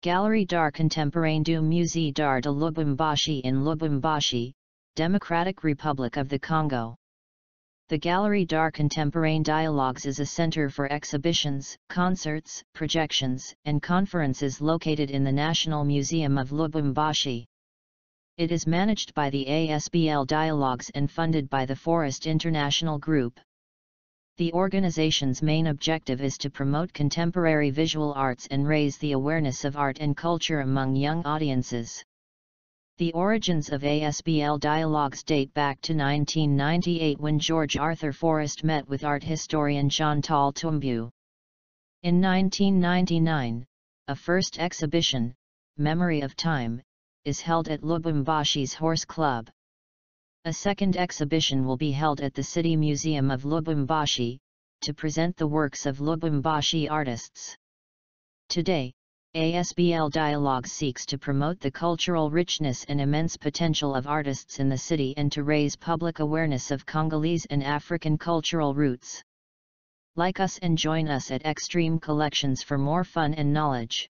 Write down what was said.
Galerie d'Art Contemporain du Musée d'Art de Lubumbashi in Lubumbashi, Democratic Republic of the Congo. The Galerie d'Art Contemporain Dialogues is a center for exhibitions, concerts, projections, and conferences located in the National Museum of Lubumbashi. It is managed by the ASBL Dialogues and funded by the Forrest International Group. The organization's main objective is to promote contemporary visual arts and raise the awareness of art and culture among young audiences. The origins of ASBL dialogues date back to 1998 when George Arthur Forrest met with art historian Chantal Tombu. In 1999, a first exhibition, Memory of Time, is held at Lubumbashi's Horse Club. A second exhibition will be held at the City Museum of Lubumbashi, to present the works of Lubumbashi artists. Today, ASBL Dialogue seeks to promote the cultural richness and immense potential of artists in the city and to raise public awareness of Congolese and African cultural roots. Like us and join us at Xtreme Collections for more fun and knowledge.